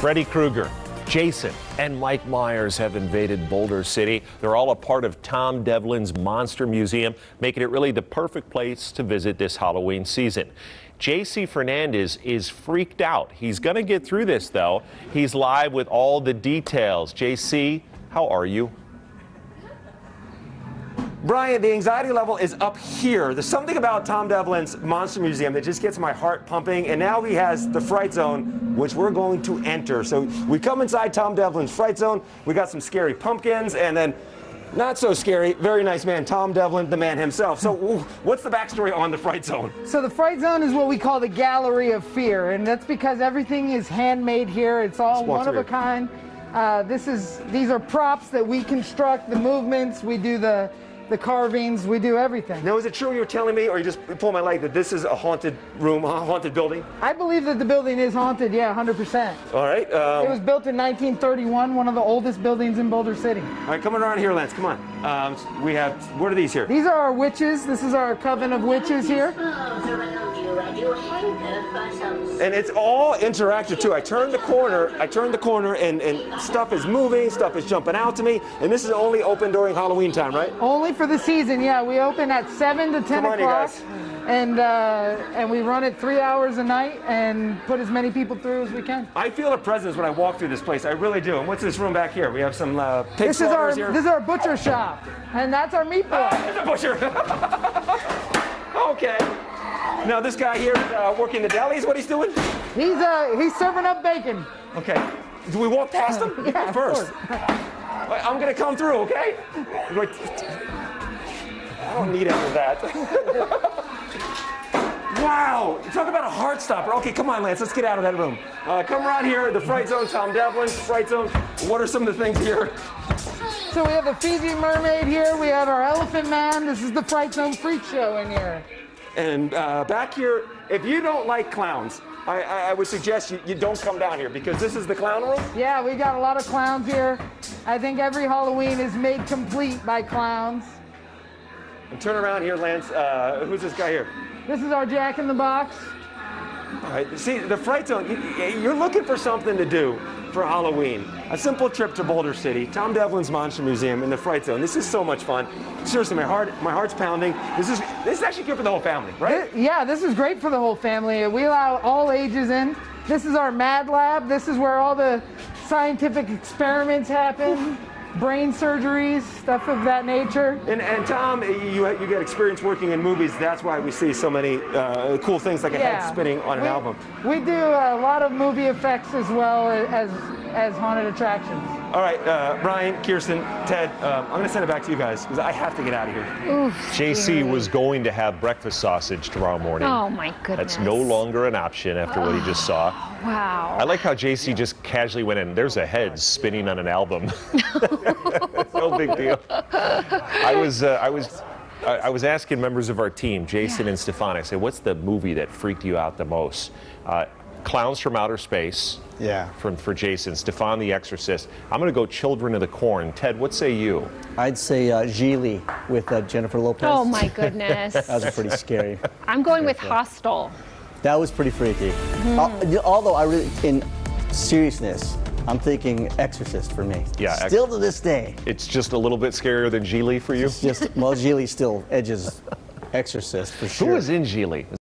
Freddy Krueger, Jason, and Mike Myers have invaded Boulder City. They're all a part of Tom Devlin's Monster Museum, making it really the perfect place to visit this Halloween season. JC Fernandez is freaked out. He's going to get through this, though. He's live with all the details. JC, how are you? Brian, the anxiety level is up here. There's something about Tom Devlin's Monster Museum that just gets my heart pumping, and now he has the Fright Zone, which we're going to enter. So we come inside Tom Devlin's Fright Zone. We got some scary pumpkins, and then not so scary, very nice man, Tom Devlin, the man himself. So what's the backstory on the Fright Zone? So the Fright Zone is what we call the Gallery of Fear, and that's because everything is handmade here. It's all one of a kind. Uh, this is these are props that we construct, the movements, we do the the carvings, we do everything. Now, is it true you're telling me, or you just pull my leg, that this is a haunted room, a haunted building? I believe that the building is haunted, yeah, 100%. All right. Um, it was built in 1931, one of the oldest buildings in Boulder City. All right, coming around here, Lance, come on. Um, we have, what are these here? These are our witches. This is our coven of witches here. And it's all interactive too. I turn the corner, I turn the corner and, and stuff is moving, stuff is jumping out to me. And this is only open during Halloween time, right? Only for the season, yeah. We open at 7 to 10 o'clock. And, uh, and we run it three hours a night and put as many people through as we can. I feel a presence when I walk through this place. I really do. And what's this room back here? We have some uh, pig this is our here. This is our butcher shop. And that's our meat bar. Ah, there's a butcher. okay. Now this guy here uh, working the deli is what he's doing? He's uh, he's serving up bacon. Okay. Do we walk past him? yeah, first. I'm gonna come through, okay? I don't need any of that. wow! You talk about a heart stopper. Okay, come on, Lance. Let's get out of that room. Uh, come around here. The Fright Zone. Tom Devlin. Fright Zone. What are some of the things here? So we have the Fiji Mermaid here. We have our Elephant Man. This is the Fright Zone Freak Show in here. And uh, back here, if you don't like clowns, I, I, would suggest you, you, don't come down here because this is the clown room. Yeah, we got a lot of clowns here. I think every Halloween is made complete by clowns. And turn around here, Lance. Uh, who's this guy here? This is our Jack in the Box. All right. See, the Fright Zone, you're looking for something to do for Halloween. A simple trip to Boulder City, Tom Devlin's Monster Museum, in the Fright Zone. This is so much fun. Seriously, my heart, my heart's pounding. This is this is actually good for the whole family, right? yeah, this is great for the whole family. We allow all ages in. This is our Mad Lab. This is where all the scientific experiments happen brain surgeries, stuff of that nature. And, and Tom, you, you get experience working in movies. That's why we see so many uh, cool things like a yeah. head spinning on an we, album. We do a lot of movie effects as well as, as haunted attractions. All right, uh, Brian, Kirsten, Ted, um, I'm going to send it back to you guys because I have to get out of here. Oof, JC was going to have breakfast sausage tomorrow morning. Oh, my goodness. That's no longer an option after what he just saw. Wow. I like how JC just casually went in. There's a head spinning on an album. no big deal. I was, uh, I was. I was asking members of our team, Jason yeah. and Stefan, I said, what's the movie that freaked you out the most? Uh, Clowns from Outer Space. Yeah. From, for Jason. Stefan the Exorcist. I'm going to go Children of the Corn. Ted, what say you? I'd say uh, Gigli with uh, Jennifer Lopez. Oh, my goodness. that was pretty scary. I'm going with Hostel. That was pretty freaky. Mm. Uh, although, I really, in seriousness, I'm thinking Exorcist for me. Yeah. Still to this day. It's just a little bit scarier than Gigli for you? It's just, well, Gigli still edges Exorcist for sure. Who was in Gigli?